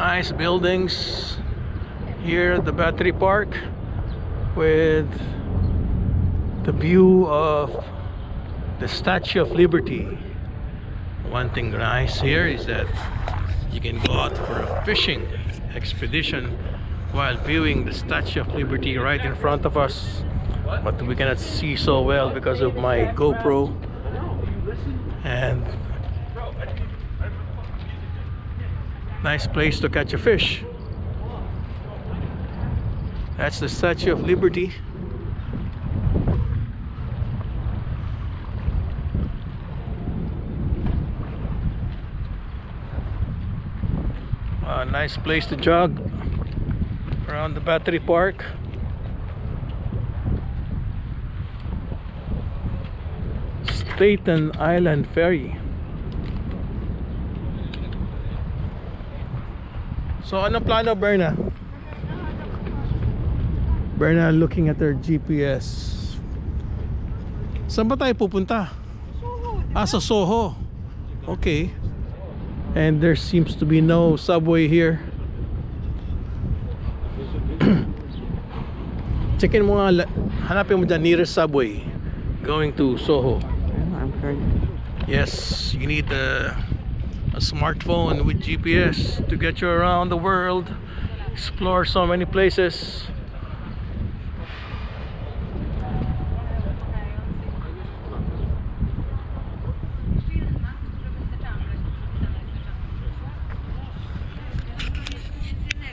Nice buildings here at the battery park with the view of the Statue of Liberty. One thing nice here is that you can go out for a fishing expedition while viewing the Statue of Liberty right in front of us. But we cannot see so well because of my GoPro. And nice place to catch a fish. That's the Statue of Liberty. A nice place to jog around the battery park. Staten Island Ferry. So anong plano Berna? Berna looking at her GPS. Saan ba tayo pupunta? Ah, sa Soho. Okay. And there seems to be no subway here. Checkin mo nga, hanapin mo dyan nearest subway going to Soho. I'm. Yes, you need a, a smartphone with GPS to get you around the world, explore so many places.